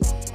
Bye.